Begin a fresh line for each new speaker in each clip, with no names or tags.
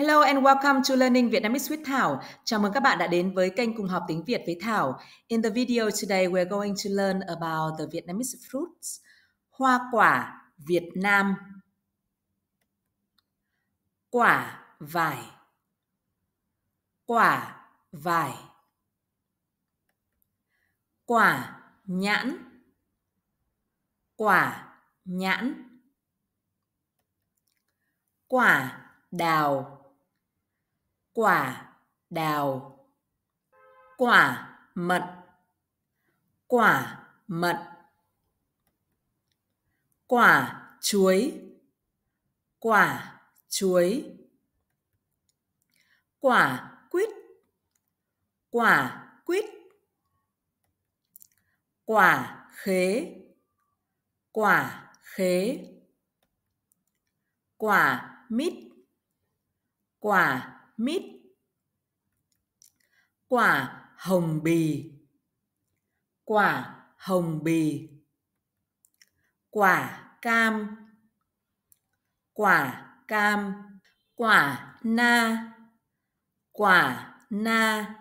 Hello and welcome to Learning Vietnamese with Thảo. Chào mừng các bạn đã đến với kênh Cùng học tiếng Việt với Thảo. In the video today, we're going to learn about the Vietnamese fruits. Hoa quả Việt Nam. Quả vải. Quả vải. Quả nhãn. Quả nhãn. Quả đào quả, đào. Quả mận quả mận quả, chuối. Quả chuối. Quả, quýt. Quả quýt. Quả, khế. Quả khế. Quả, mít. Quả mít. Quả hồng bì. Quả hồng bì. Quả cam. Quả cam. Quả na. Quả na.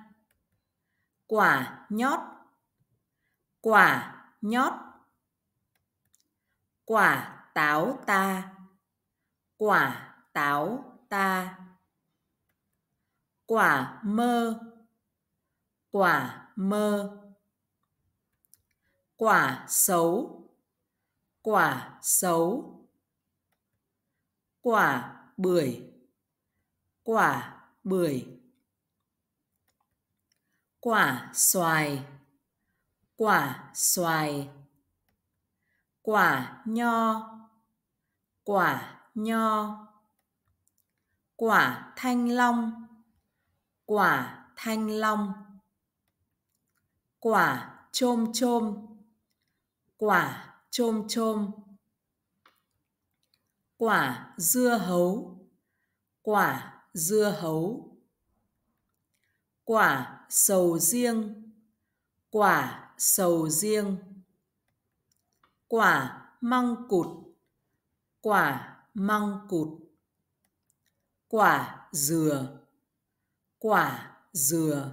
Quả nhót. Quả nhót. Quả táo ta. Quả táo ta quả mơ. Quả mơ. Quả xấu. Quả xấu. Quả bưởi. Quả bưởi. Quả xoài. Quả xoài. Quả nho. Quả nho. Quả thanh long quả thanh long, quả chôm chôm, quả chôm chôm, quả dưa hấu, quả dưa hấu, quả sầu riêng, quả sầu riêng, quả măng cụt, quả măng cụt, quả dừa quả dừa.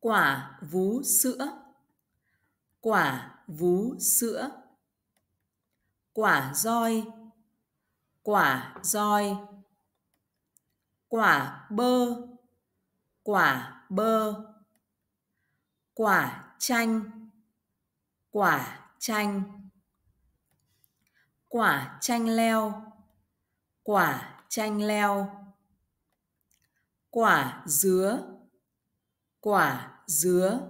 Quả vú sữa. Quả vú sữa. Quả roi. Quả roi. Quả bơ. Quả bơ. Quả chanh. Quả chanh. Quả chanh leo. Quả chanh leo quả dứa. Quả dứa.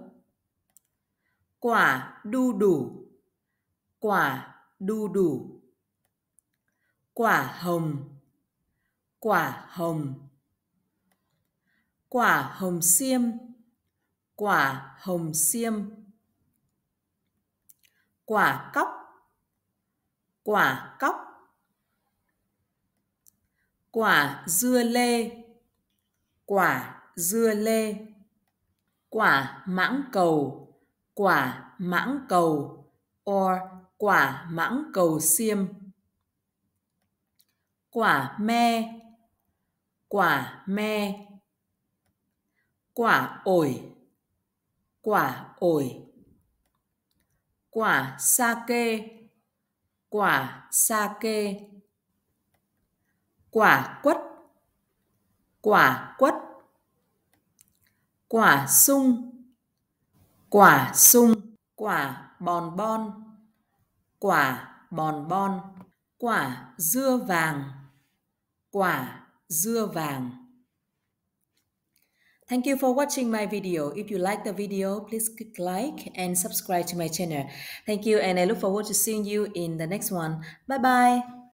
Quả đu đủ. Quả đu đủ. Quả hồng. Quả hồng. Quả hồng xiêm. Quả hồng xiêm. Quả cóc. Quả cóc. Quả dưa lê quả dưa lê quả mãng cầu quả mãng cầu or quả mãng cầu xiêm quả me quả me quả ổi quả ổi quả sa kê, quả sa kê, quả quất quả quất quả sung quả sung quả bòn bon quả bòn bon quả dưa vàng quả dưa vàng Thank you for watching my video. If you like the video, please click like and subscribe to my channel. Thank you and I look forward to seeing you in the next one. Bye bye.